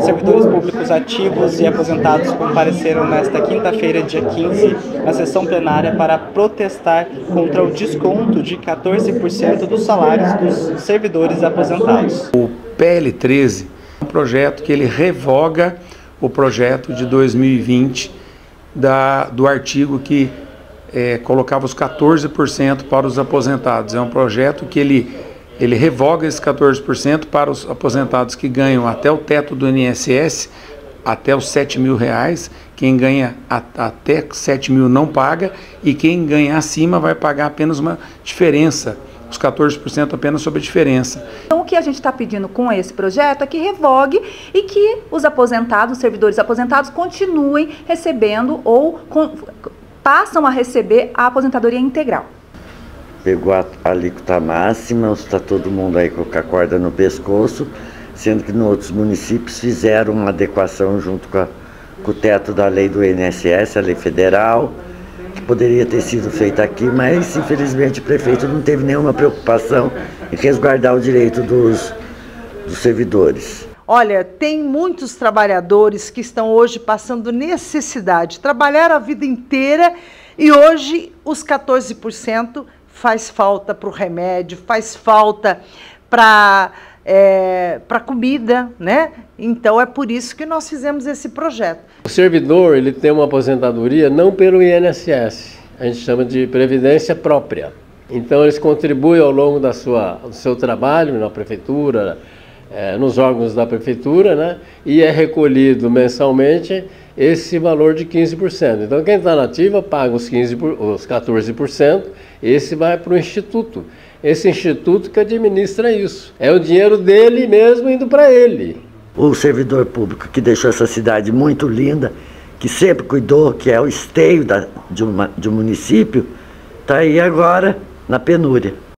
Servidores públicos ativos e aposentados compareceram nesta quinta-feira, dia 15, na sessão plenária para protestar contra o desconto de 14% dos salários dos servidores aposentados. O PL 13 é um projeto que ele revoga o projeto de 2020 da, do artigo que é, colocava os 14% para os aposentados. É um projeto que ele ele revoga esses 14% para os aposentados que ganham até o teto do INSS, até os 7 mil reais. Quem ganha até 7 mil não paga e quem ganha acima vai pagar apenas uma diferença, os 14% apenas sobre a diferença. Então, o que a gente está pedindo com esse projeto é que revogue e que os aposentados, os servidores aposentados, continuem recebendo ou com, passam a receber a aposentadoria integral pegou a alíquota máxima, está todo mundo aí com a corda no pescoço, sendo que em outros municípios fizeram uma adequação junto com, a, com o teto da lei do INSS, a lei federal, que poderia ter sido feita aqui, mas infelizmente o prefeito não teve nenhuma preocupação em resguardar o direito dos, dos servidores. Olha, tem muitos trabalhadores que estão hoje passando necessidade, trabalharam a vida inteira e hoje os 14% faz falta para o remédio, faz falta para é, para comida, né? Então é por isso que nós fizemos esse projeto. O servidor ele tem uma aposentadoria não pelo INSS, a gente chama de previdência própria. Então eles contribuem ao longo da sua, do seu trabalho na prefeitura, é, nos órgãos da prefeitura, né? E é recolhido mensalmente esse valor de 15%. Então quem está na ativa paga os, 15 os 14%, esse vai para o instituto. Esse instituto que administra isso. É o dinheiro dele mesmo indo para ele. O servidor público que deixou essa cidade muito linda, que sempre cuidou, que é o esteio da, de, uma, de um município, está aí agora na penúria.